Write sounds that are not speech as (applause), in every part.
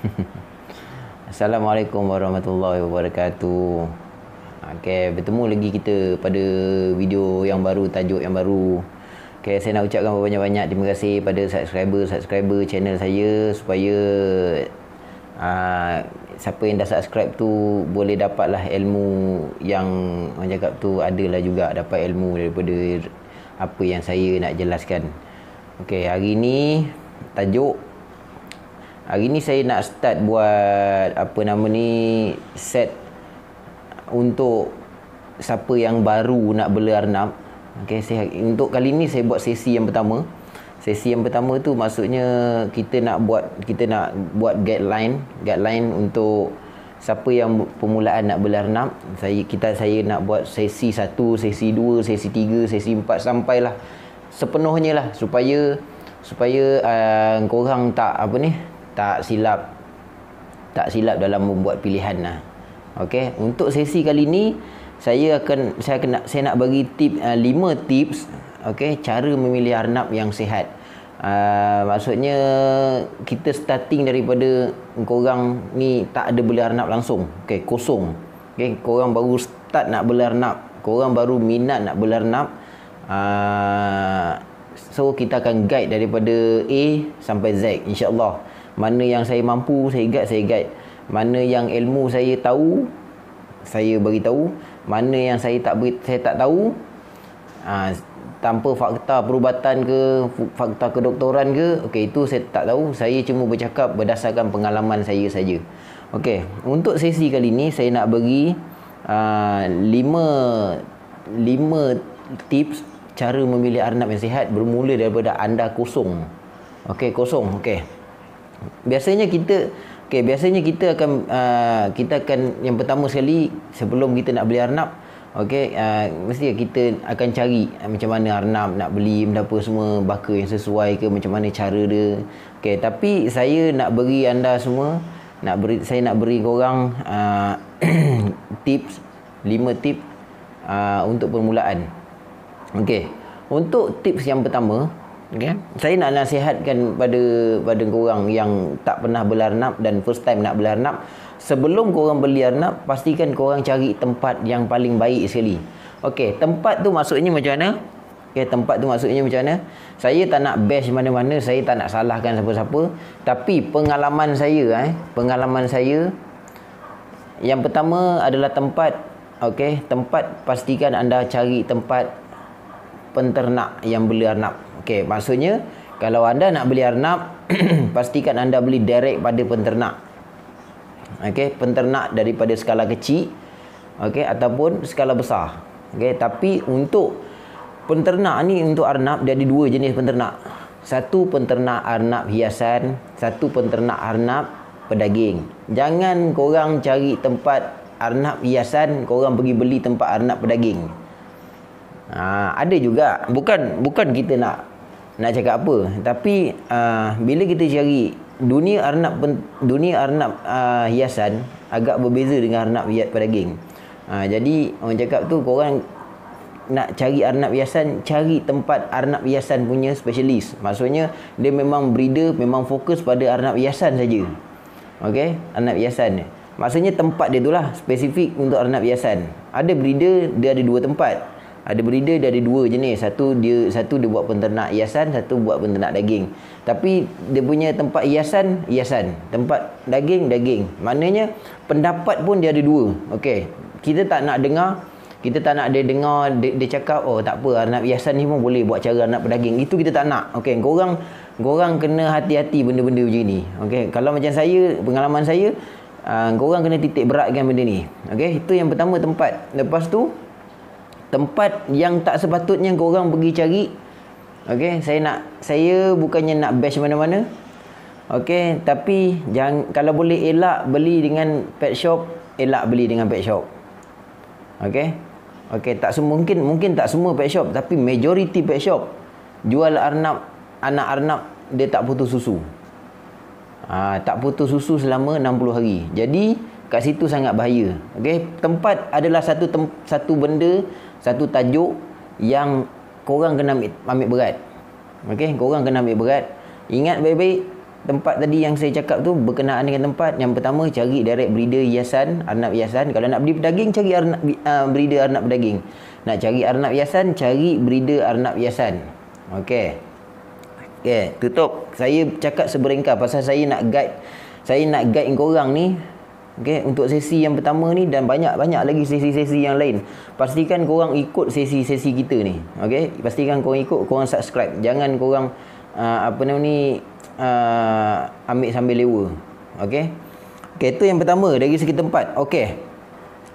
(laughs) Assalamualaikum warahmatullahi wabarakatuh. Okey, bertemu lagi kita pada video yang baru, tajuk yang baru. Okey, saya nak ucapkan banyak-banyak terima kasih pada subscriber-subscriber channel saya supaya uh, siapa yang dah subscribe tu boleh dapatlah ilmu yang orang cakap tu adalah juga dapat ilmu daripada apa yang saya nak jelaskan. Okey, hari ni tajuk Hari ni saya nak start buat apa nama ni set untuk siapa yang baru nak bela arnab. Okey, saya untuk kali ni saya buat sesi yang pertama. Sesi yang pertama tu maksudnya kita nak buat kita nak buat guideline, guideline untuk siapa yang permulaan nak bela arnab. Saya kita saya nak buat sesi 1, sesi 2, sesi 3, sesi 4 sampailah sepenuhnya lah supaya supaya uh, korang tak apa ni tak silap tak silap dalam membuat pilihan lah. Okey, untuk sesi kali ni saya akan saya akan saya nak bagi tip uh, 5 tips okey cara memilih arnab yang sihat. Uh, maksudnya kita starting daripada korang ni tak ada beli arnab langsung. Okey, kosong. Okey, korang baru start nak beli arnab. Korang baru minat nak beli arnab. Uh, so kita akan guide daripada A sampai Z insya-Allah mana yang saya mampu saya guide saya guide mana yang ilmu saya tahu saya bagi tahu mana yang saya tak beri, saya tak tahu ha, tanpa fakta perubatan ke fakta kedoktoran ke okey itu saya tak tahu. Saya cuma bercakap berdasarkan pengalaman saya saja. Okey untuk sesi kali ni saya nak bagi uh, lima lima tips cara memilih arnab yang sihat bermula daripada anda kosong. Okey kosong okey biasanya kita okey biasanya kita akan uh, kita akan yang pertama sekali sebelum kita nak beli arnab okey uh, mesti kita akan cari uh, macam mana arnab nak beli apa semua baka yang sesuai ke macam mana cara dia. Okey tapi saya nak beri anda semua nak beri saya nak beri korang uh, (clears throat) tips 5 tips uh, untuk permulaan. Okey untuk tips yang pertama Okay. Saya nak nasihatkan pada pada korang yang tak pernah beli arnab dan first time nak beli arnab, sebelum korang beli arnab, pastikan korang cari tempat yang paling baik sekali. Okey, tempat tu maksudnya macam mana? Okey, tempat tu maksudnya macam mana? Saya tak nak bash mana-mana, saya tak nak salahkan siapa-siapa, tapi pengalaman saya eh, pengalaman saya yang pertama adalah tempat okey, tempat pastikan anda cari tempat penternak yang beli arnab. Okey, maksudnya kalau anda nak beli arnab, (clears throat) pastikan anda beli direct pada penternak. Okey, penternak daripada skala kecil okey ataupun skala besar. Okey, tapi untuk penternak ni untuk arnab dia ada dua jenis penternak. Satu penternak arnab hiasan, satu penternak arnab pedaging. Jangan korang cari tempat arnab hiasan, korang pergi beli tempat arnab pedaging. Ha, ada juga. Bukan bukan kita nak nak cakap apa. Tapi uh, bila kita cari dunia arnab dunia arnab uh, hiasan agak berbeza dengan arnab hias pedaging. Uh, jadi orang cakap tu korang nak cari arnab hiasan cari tempat arnab hiasan punya specialist. Maksudnya dia memang breeder memang fokus pada arnab hiasan saja. Okey? Arnab hiasan. Maksudnya tempat dia tu lah spesifik untuk arnab hiasan. Ada breeder dia ada dua tempat ada breeder dia ada dua jenis. Satu dia satu dia buat penternak hiasan satu buat penternak daging. Tapi dia punya tempat hiasan hiasan. Tempat daging daging. Maknanya pendapat pun dia ada dua. Okey. Kita tak nak dengar kita tak nak dia dengar dia, dia cakap oh tak apa anak hiasan ni pun boleh buat cara anak pedaging. Itu kita tak nak. Okey. Korang korang kena hati-hati benda-benda macam ni. Okey. Kalau macam saya pengalaman saya uh, korang kena titik beratkan benda ni. Okey. Itu yang pertama tempat. Lepas tu tempat yang tak sepatutnya korang pergi cari. Okey saya nak saya bukannya nak bash mana-mana. Okey tapi jangan kalau boleh elak beli dengan pet shop elak beli dengan pet shop. Okey okey tak semua mungkin mungkin tak semua pet shop tapi majority pet shop jual arnab anak arnab dia tak putus susu. Ha, tak putus susu selama 60 hari. Jadi kat situ sangat bahaya. Okey tempat adalah satu tem, satu benda satu tajuk yang korang kena ambil, ambil berat. Okey, korang kena ambil berat. Ingat baik-baik tempat tadi yang saya cakap tu berkenaan dengan tempat. Yang pertama cari direct breeder hiasan arnab hiasan. Kalau nak beli pedaging cari arnab uh, breeder arnab pedaging. Nak cari arnab hiasan cari breeder arnab hiasan. Okey. Okey tutup. Saya cakap seberingkas pasal saya nak guide saya nak guide korang ni Okay, untuk sesi yang pertama ni dan banyak-banyak lagi sesi-sesi yang lain. Pastikan korang ikut sesi-sesi kita ni. Okay, pastikan korang ikut, korang subscribe. Jangan korang uh, apa nama ni uh, ambil sambil lewa. Okey. Okey, itu yang pertama dari segi tempat. Okey.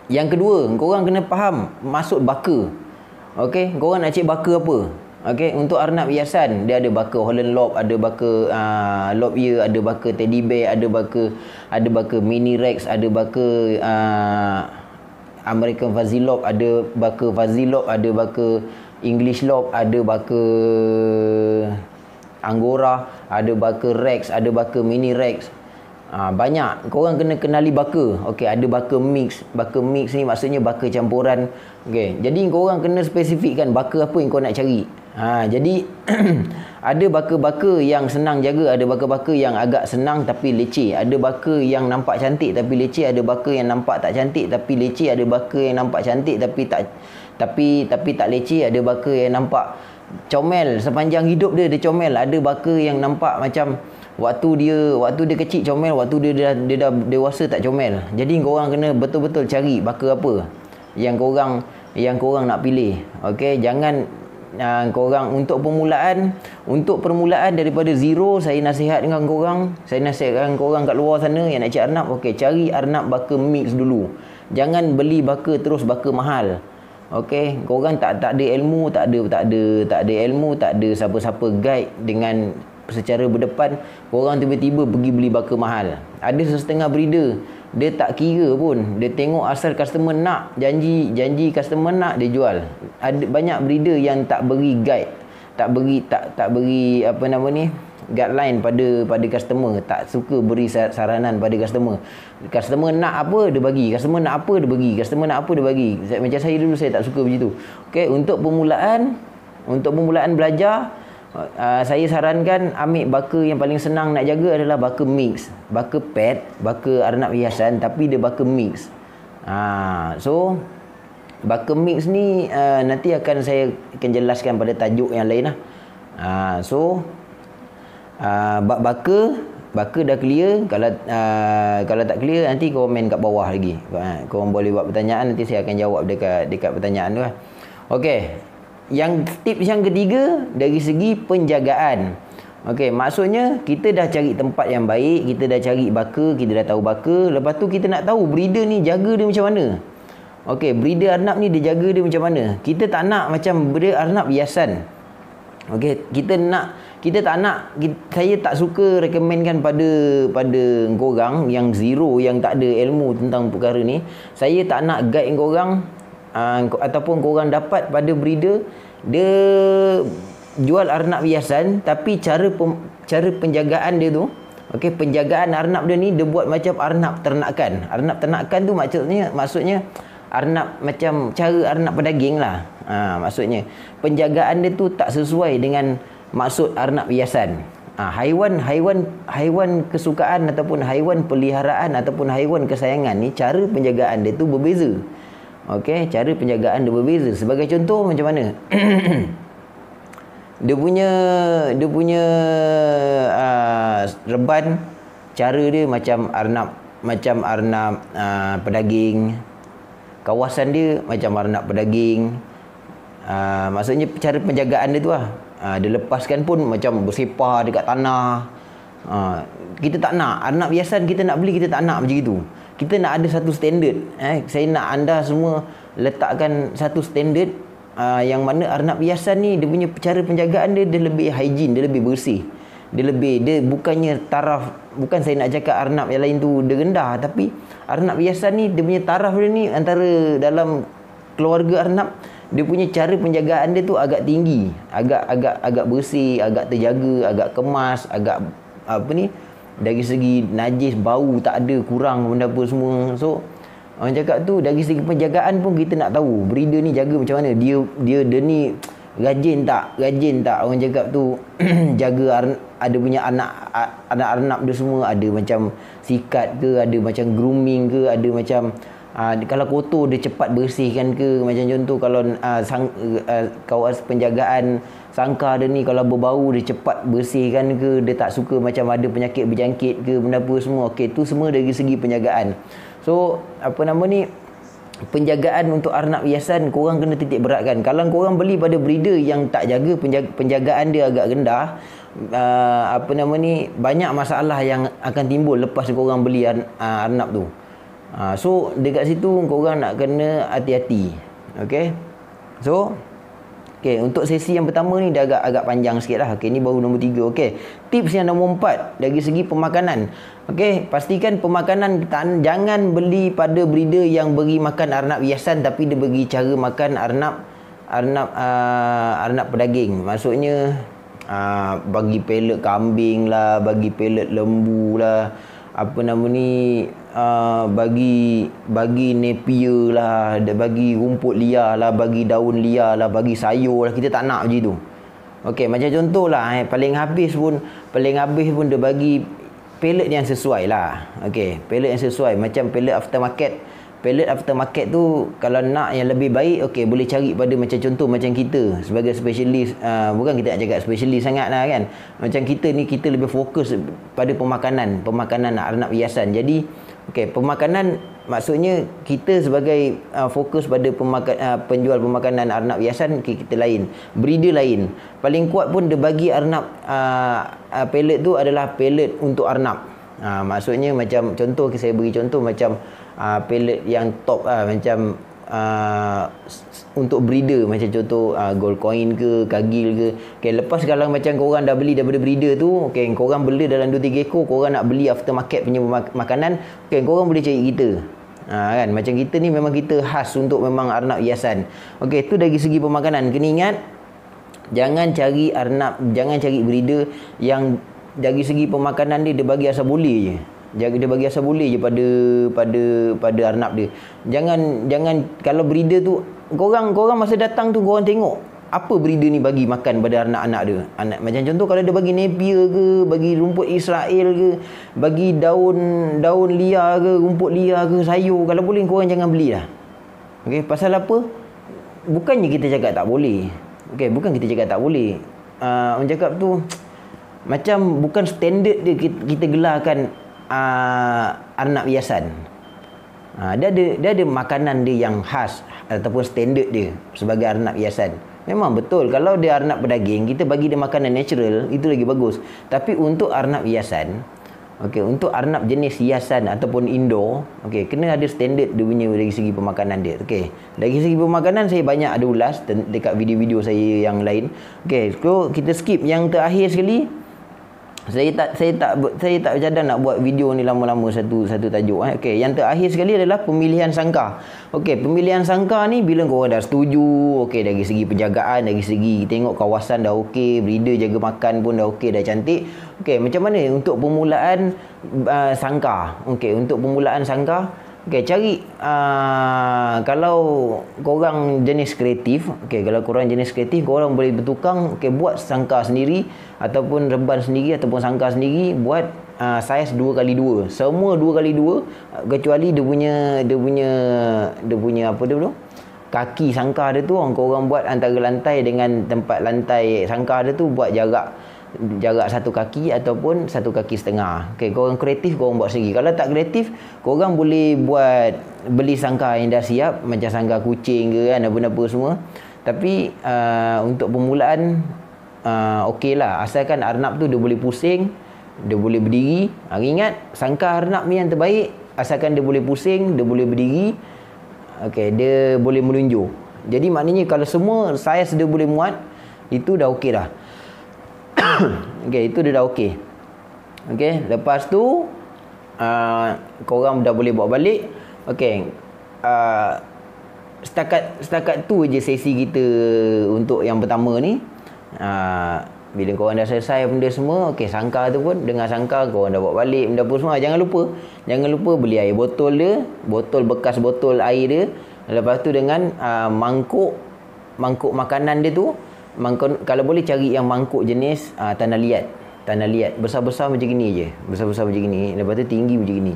Yang kedua, korang kena faham maksud baka. Okey, korang nak cek baka apa? Okey, untuk arnab hiasan, dia ada baka Holland Lob, ada baka uh, Lob ear, ada baka Teddy Bear, ada baka ada baka Mini Rex, ada baka uh, American Fuzzy Lob, ada baka Fuzzy Lob, ada baka English Lob, ada baka Angora, ada baka Rex, ada baka Mini Rex. Ha, banyak. Korang kena kenali baka. Okey, ada baka mix. Baka mix ni maksudnya baka campuran. Okey, jadi korang kena spesifikkan baka apa yang kau nak cari. Ha, jadi (clears throat) ada baka-baka yang senang jaga, ada baka-baka yang agak senang tapi leceh. Ada baka yang nampak cantik tapi leceh, ada baka yang nampak tak cantik tapi leceh, ada baka yang nampak cantik tapi tak tapi tapi tak leceh, ada baka yang nampak comel sepanjang hidup dia dia comel ada baka yang nampak macam waktu dia waktu dia kecil comel waktu dia dah dia dah dewasa tak comel. Jadi korang kena betul-betul cari baka apa yang korang yang korang nak pilih. Okey jangan uh, korang untuk permulaan untuk permulaan daripada zero saya nasihat dengan korang saya nasihatkan korang kat luar sana yang nak cari arnab okey cari arnab baka mix dulu. Jangan beli baka terus baka mahal. Okey, korang tak tak ada ilmu, tak ada tak ada tak ada ilmu, tak ada siapa-siapa guide dengan secara berdepan, korang tiba-tiba pergi beli baka mahal. Ada setengah breeder, dia tak kira pun. Dia tengok asal customer nak, janji janji customer nak dia jual. Ada banyak breeder yang tak beri guide, tak beri tak tak beri apa nama ni? guideline pada pada customer tak suka beri saranan pada customer customer nak apa dia bagi customer nak apa dia bagi customer nak apa dia bagi macam saya dulu saya tak suka begitu okey untuk permulaan untuk permulaan belajar uh, saya sarankan ambil baka yang paling senang nak jaga adalah baka mix baka pet baka arnab hiasan tapi dia baka mix. Uh, so baka mix ni uh, nanti akan saya akan jelaskan pada tajuk yang lain lah. Uh, so uh, bak baka baka dah clear. Kalau uh, kalau tak clear nanti komen kat bawah lagi. Uh, kau boleh buat pertanyaan nanti saya akan jawab dekat dekat pertanyaan tu lah. Okey yang tips yang ketiga dari segi penjagaan. Okey maksudnya kita dah cari tempat yang baik kita dah cari baka kita dah tahu baka lepas tu kita nak tahu breeder ni jaga dia macam mana. Okey breeder arnab ni dia jaga dia macam mana? Kita tak nak macam breeder arnab hiasan. Okey kita nak kita tak nak kita, saya tak suka rekomenkan pada pada korang yang zero yang tak ada ilmu tentang perkara ni. Saya tak nak guide korang uh, ataupun korang dapat pada breeder dia jual arnab hiasan tapi cara pem, cara penjagaan dia tu okey penjagaan arnab dia ni dia buat macam arnab ternakan arnab ternakan tu maksudnya maksudnya arnab macam cara arnab pedaging lah ha, maksudnya penjagaan dia tu tak sesuai dengan maksud arnab hiasan. Ha, haiwan haiwan haiwan kesukaan ataupun haiwan peliharaan ataupun haiwan kesayangan ni cara penjagaan dia tu berbeza. Okey, cara penjagaan dia berbeza. Sebagai contoh macam mana? (clears throat) dia punya dia punya uh, reban cara dia macam arnab macam arnab uh, pedaging. Kawasan dia macam arnab pedaging. Uh, maksudnya cara penjagaan dia tu lah ha, dia lepaskan pun macam bersepah dekat tanah ha, kita tak nak anak biasa kita nak beli kita tak nak macam itu kita nak ada satu standard eh. Saya nak anda semua letakkan satu standard uh, yang mana arnab hiasan ni dia punya cara penjagaan dia dia lebih hygiene dia lebih bersih. Dia lebih dia bukannya taraf bukan saya nak cakap arnab yang lain tu dia rendah tapi arnab hiasan ni dia punya taraf dia ni antara dalam keluarga arnab dia punya cara penjagaan dia tu agak tinggi. Agak agak agak bersih agak terjaga agak kemas agak apa ni dari segi najis bau tak ada kurang benda apa semua. So orang cakap tu dari segi penjagaan pun kita nak tahu breeder ni jaga macam mana. Dia dia dia ni rajin tak? Rajin tak? Orang cakap tu (clears throat) jaga ada punya anak anak arnab dia semua. Ada macam sikat ke ada macam grooming ke ada macam uh, kalau kotor dia cepat bersihkan ke macam contoh kalau uh, sang, uh, kawasan penjagaan sangka dia ni kalau berbau dia cepat bersihkan ke dia tak suka macam ada penyakit berjangkit ke benda apa semua okey tu semua dari segi penjagaan. So apa nama ni penjagaan untuk arnab hiasan korang kena titik beratkan. Kalau korang beli pada breeder yang tak jaga penjaga, penjagaan dia agak rendah uh, apa nama ni banyak masalah yang akan timbul lepas korang beli ar, uh, arnab tu uh, so dekat situ korang nak kena hati-hati okey so Okey, untuk sesi yang pertama ni dah agak agak panjang sikit lah. Okey, ni baru nombor tiga. Okey, tips yang nombor empat dari segi pemakanan. Okey, pastikan pemakanan jangan beli pada breeder yang beri makan arnab hiasan tapi dia bagi cara makan arnab arnab uh, arnab pedaging. Maksudnya uh, bagi pelet kambing lah, bagi pelet lembu lah apa nama ni uh, bagi bagi napier lah bagi rumput liar lah bagi daun liar lah bagi sayur lah kita tak nak macam tu. Okey, macam contoh lah eh, paling habis pun paling habis pun dia bagi pellet yang sesuai lah. Okey, pellet yang sesuai macam pellet aftermarket pellet aftermarket tu kalau nak yang lebih baik okey boleh cari pada macam contoh macam kita sebagai specialist uh, bukan kita nak cakap specialist sangat lah kan. Macam kita ni kita lebih fokus pada pemakanan pemakanan arnab hiasan jadi okey pemakanan maksudnya kita sebagai uh, fokus pada pemakan, uh, penjual pemakanan arnab hiasan okay, kita lain. Breeder lain. Paling kuat pun dia bagi arnab uh, uh, pellet tu adalah pellet untuk arnab Ha, maksudnya macam contoh saya beri contoh macam uh, pellet yang top uh, macam uh, untuk breeder macam contoh uh, gold coin ke kagil ke okay, lepas kalau macam korang dah beli daripada breeder tu okay, korang beli dalam 2-3 ekor korang nak beli aftermarket punya makanan okay, korang boleh cari kita Ha, kan macam kita ni memang kita khas untuk memang arnab hiasan. Okey, tu dari segi pemakanan. Kena ingat jangan cari arnab, jangan cari breeder yang dari segi pemakanan dia dia bagi asal boleh je jaga dia bagi asal boleh je pada pada pada arnab dia. Jangan jangan kalau breeder tu korang korang masa datang tu korang tengok apa breeder ni bagi makan pada anak-anak dia? Anak macam contoh kalau dia bagi napier ke bagi rumput Israel ke bagi daun daun liar ke rumput liar ke sayur kalau boleh korang jangan belilah okey pasal apa? Bukannya kita cakap tak boleh. Okey bukan kita cakap tak boleh. Uh, orang cakap tu macam bukan standard dia kita, kita gelarkan uh, arnab hiasan. Uh, dia ada dia ada makanan dia yang khas ataupun standard dia sebagai arnab hiasan. Memang betul kalau dia arnab berdaging kita bagi dia makanan natural itu lagi bagus. Tapi untuk arnab hiasan Okey, untuk arnab jenis hiasan ataupun indoor, okey, kena ada standard dia punya dari segi pemakanan dia. Okey. Dari segi pemakanan saya banyak ada ulas dekat video-video saya yang lain. Okey, so kita skip yang terakhir sekali saya tak saya tak saya tak bercadang nak buat video ni lama-lama satu satu tajuk eh. Okey, yang terakhir sekali adalah pemilihan sangka. Okey, pemilihan sangka ni bila kau dah setuju, okey dari segi penjagaan, dari segi tengok kawasan dah okey, breeder jaga makan pun dah okey, dah cantik. Okey, macam mana untuk permulaan uh, sangka? Okey, untuk permulaan sangka Okay, cari uh, kalau korang jenis kreatif, okay, kalau korang jenis kreatif, korang boleh bertukang, okay, buat sangka sendiri ataupun reban sendiri ataupun sangka sendiri, buat uh, saiz 2x2. Semua 2x2 kecuali dia punya dia punya dia punya apa dia tu? Kaki sangka dia tu orang korang buat antara lantai dengan tempat lantai sangka dia tu buat jarak jarak satu kaki ataupun satu kaki setengah. Okey, korang kreatif korang buat sendiri. Kalau tak kreatif, korang boleh buat beli sangka yang dah siap macam sangka kucing ke kan apa-apa semua. Tapi uh, untuk permulaan uh, okeylah asalkan arnab tu dia boleh pusing, dia boleh berdiri. Ha, ingat sangka arnab ni yang terbaik asalkan dia boleh pusing, dia boleh berdiri. Okey, dia boleh melunjuk. Jadi maknanya kalau semua saya sudah boleh muat, itu dah okey dah. (coughs) okey, itu dia dah okey. Okey, lepas tu uh, korang dah boleh bawa balik. Okey. Uh, setakat setakat tu je sesi kita untuk yang pertama ni. Uh, bila korang dah selesai benda semua, okey sangka tu pun dengan sangka korang dah bawa balik benda pun semua. Jangan lupa, jangan lupa beli air botol dia, botol bekas botol air dia. Lepas tu dengan uh, mangkuk mangkuk makanan dia tu mangkuk, kalau boleh cari yang mangkuk jenis uh, tanah liat. Tanah liat. Besar-besar macam gini je. Besar-besar macam gini. Lepas tu tinggi macam gini.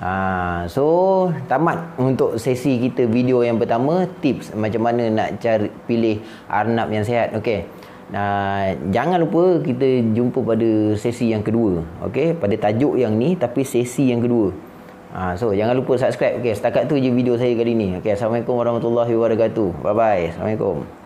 Ha, so tamat untuk sesi kita video yang pertama. Tips macam mana nak cari pilih arnab yang sihat okey? Uh, jangan lupa kita jumpa pada sesi yang kedua okey? Pada tajuk yang ni tapi sesi yang kedua. Ha, so jangan lupa subscribe okey? Setakat tu je video saya kali ni okey? Assalamualaikum warahmatullahi wabarakatuh. Bye bye assalamualaikum